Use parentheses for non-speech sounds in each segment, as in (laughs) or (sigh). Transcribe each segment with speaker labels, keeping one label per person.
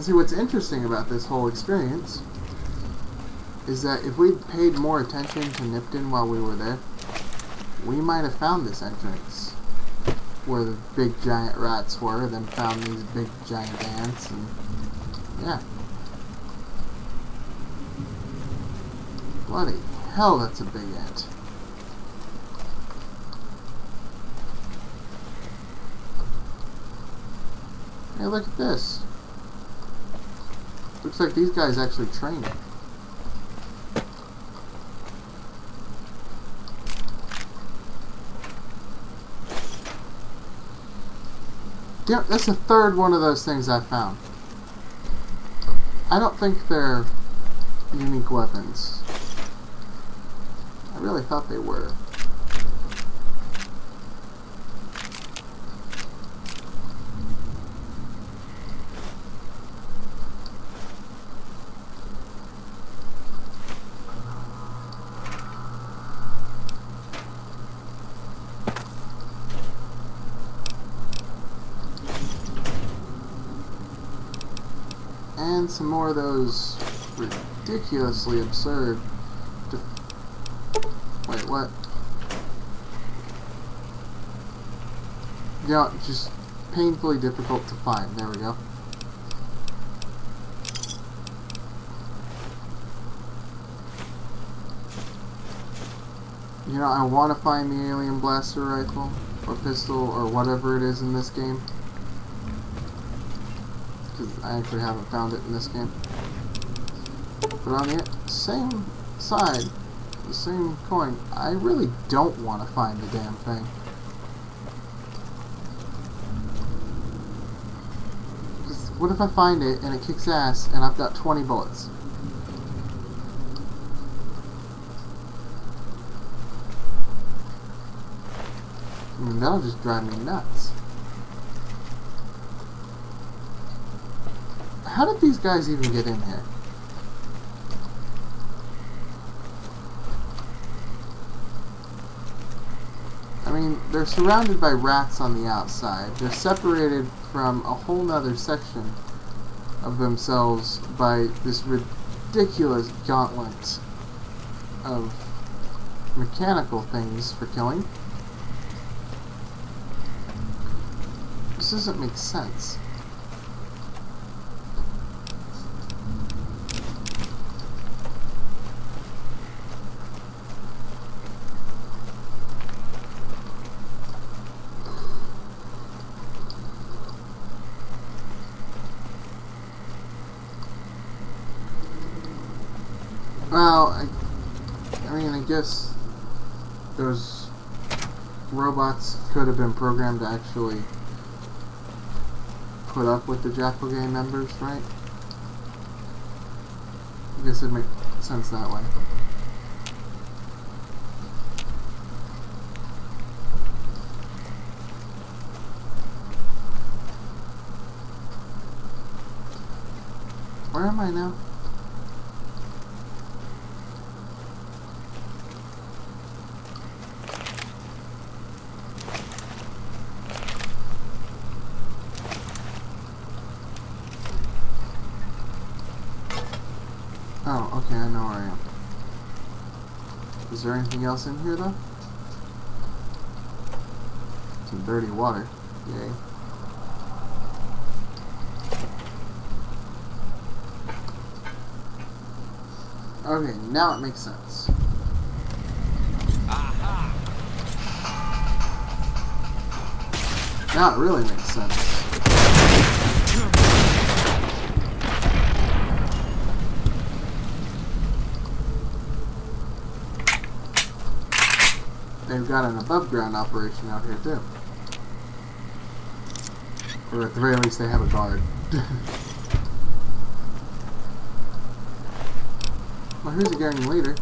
Speaker 1: See, what's interesting about this whole experience is that if we'd paid more attention to Nipton while we were there, we might have found this entrance where the big giant rats were, then found these big giant ants, and yeah. Bloody hell, that's a big ant. Hey, look at this. Looks like these guys actually train. Yeah, that's the third one of those things I found. I don't think they're unique weapons. I really thought they were. And some more of those ridiculously absurd. Wait, what? Yeah, just painfully difficult to find. There we go. You know, I want to find the alien blaster rifle, or pistol, or whatever it is in this game. I actually haven't found it in this game. But on the same side, the same coin, I really don't want to find the damn thing. What if I find it and it kicks ass and I've got 20 bullets? I mean, that'll just drive me nuts. How did these guys even get in here? I mean, they're surrounded by rats on the outside. They're separated from a whole nother section of themselves by this ridiculous gauntlet of mechanical things for killing. This doesn't make sense. Well, I, I mean, I guess those robots could have been programmed to actually put up with the Jackal Gang members, right? I guess it makes sense that way. Where am I now? Oh, okay, I know where I am. Is there anything else in here, though? Some dirty water. Yay. Okay, now it makes sense. Now it really makes sense. They've got an above ground operation out here too. Or at the very least they have a guard. (laughs) well, who's the gang leader?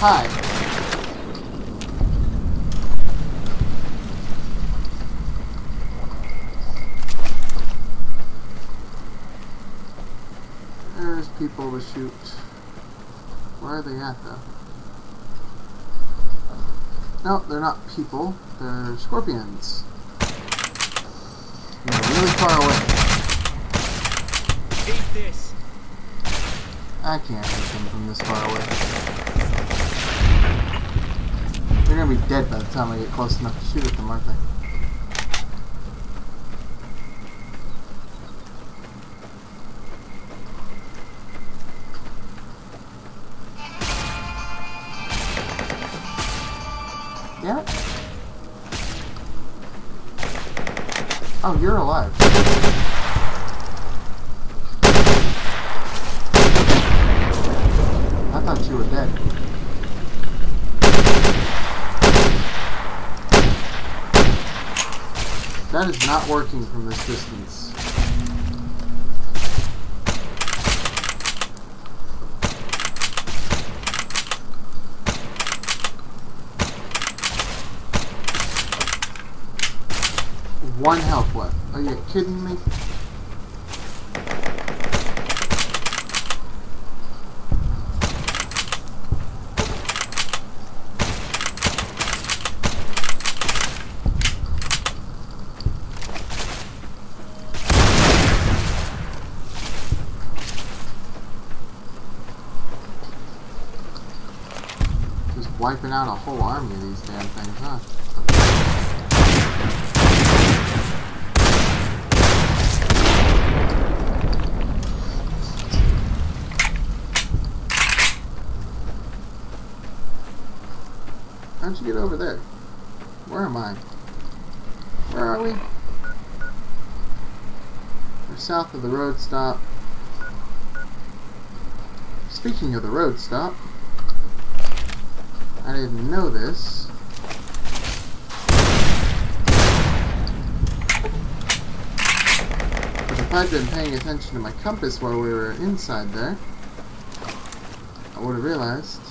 Speaker 1: Hi. There's people to shoot. Where are they at, though? No, they're not people. They're scorpions. They're really far away.
Speaker 2: Eat this.
Speaker 1: I can't hit them from this far away. They're gonna be dead by the time I get close enough to shoot at them, aren't they? Oh, you're alive. I thought you were dead. That is not working from this distance. One health left. Are you kidding me? Just wiping out a whole army of these damn things, huh? How'd you get over there? Where am I? Where are we? We're south of the road stop. Speaking of the road stop, I didn't know this. But if I'd been paying attention to my compass while we were inside there, I would have realized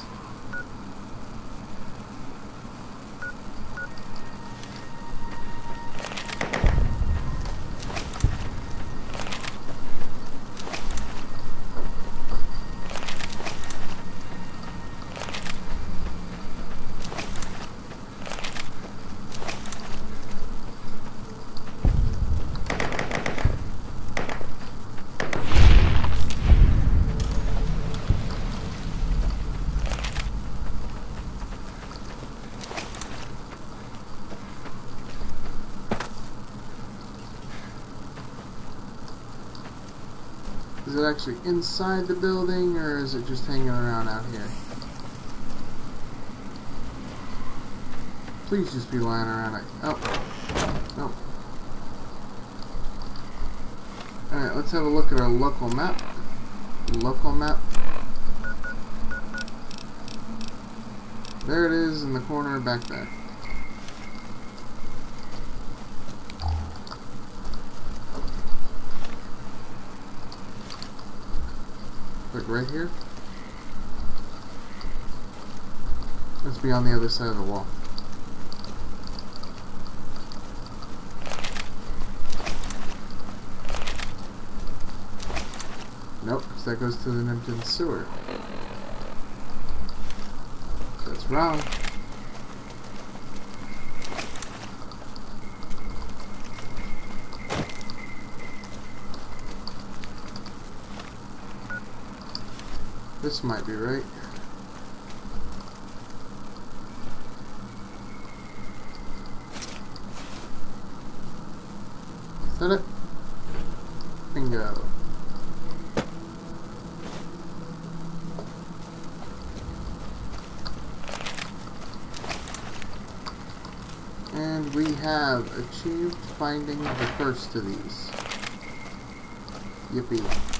Speaker 1: Is it actually inside the building or is it just hanging around out here? Please just be lying around. Oh, oh. no. Alright, let's have a look at our local map. Local map. There it is in the corner back there. Like right here? Let's be on the other side of the wall. Nope, because that goes to the Nipton sewer. That's wrong. This might be right. Is that it? Bingo. And we have achieved finding the first of these. Yippee.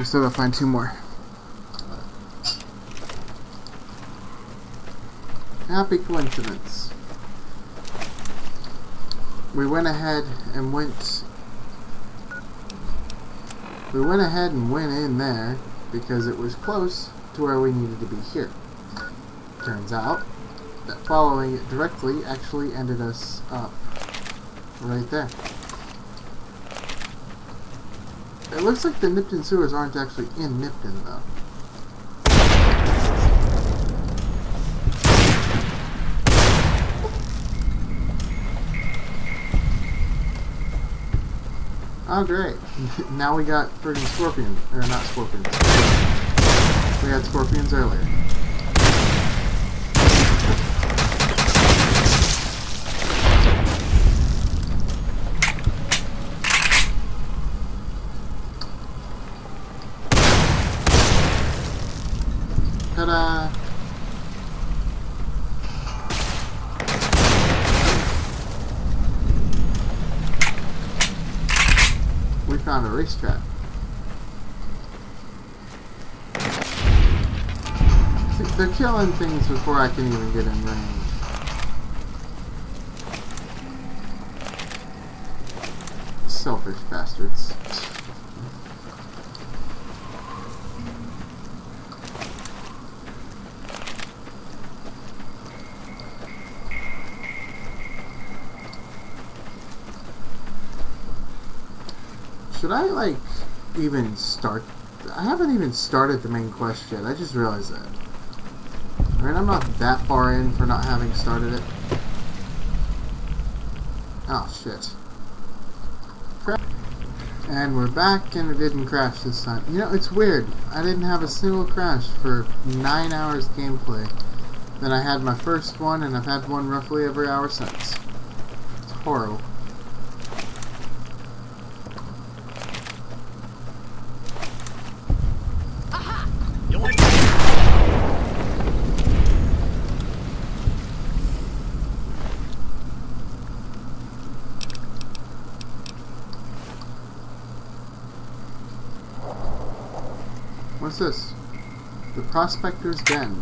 Speaker 1: We still gotta find two more. Happy coincidence. We went ahead and went. We went ahead and went in there because it was close to where we needed to be here. Turns out that following it directly actually ended us up right there. It looks like the Nipton sewers aren't actually in Nipton, though. Oh, great. (laughs) now we got friggin' scorpions. Or not scorpions. We had scorpions earlier. Ta-da! We found a racetrack. See, they're killing things before I can even get in range. Selfish bastards. Should I, like, even start? I haven't even started the main quest yet. I just realized that. I mean, I'm not that far in for not having started it. Oh, shit. Crap. And we're back, and it didn't crash this time. You know, it's weird. I didn't have a single crash for 9 hours gameplay. Then I had my first one, and I've had one roughly every hour since. It's horrible.
Speaker 2: You like
Speaker 1: What's this? The Prospector's Den.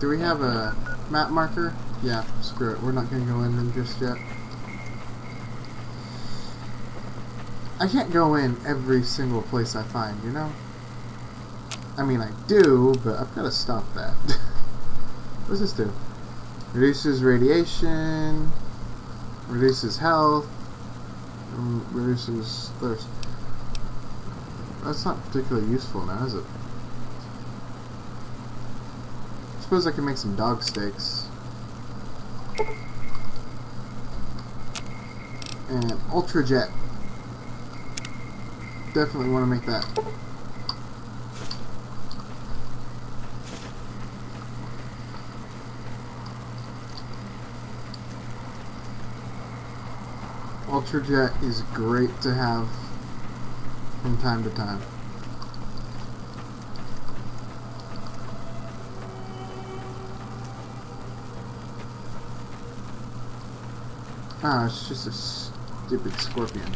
Speaker 1: Do we have a map marker? Yeah, screw it. We're not going to go in them just yet. I can't go in every single place I find, you know? I mean, I do, but I've got to stop that. (laughs) what does this do? Reduces radiation, reduces health, um, reduces thirst. That's not particularly useful now, is it? I suppose I can make some dog steaks. And Ultra Jet. Definitely want to make that. Ultra Jet is great to have from time to time. Ah, it's just a stupid scorpion.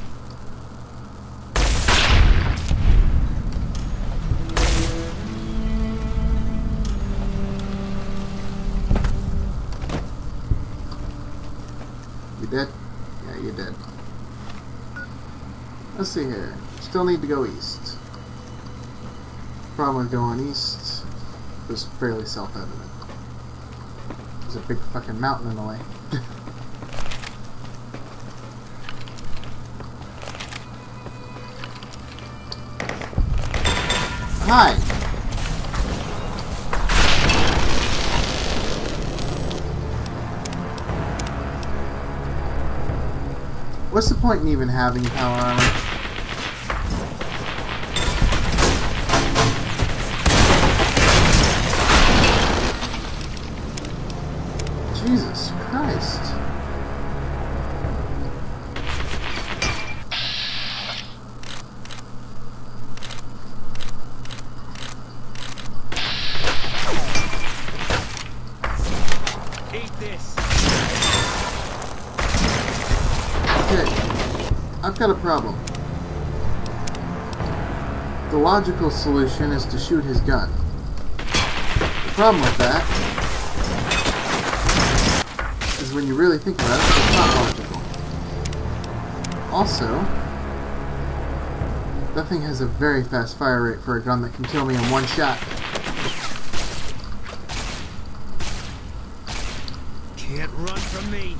Speaker 1: You dead? Yeah, you did. Let's see here. Still need to go east. Problem with going east was fairly self-evident. There's a big fucking mountain in the way. (laughs) Hi! What's the point in even having power armor? I've got a problem. The logical solution is to shoot his gun. The problem with that is when you really think about it, it's not logical. Also, that thing has a very fast fire rate for a gun that can kill me in one shot.
Speaker 2: Can't run from me.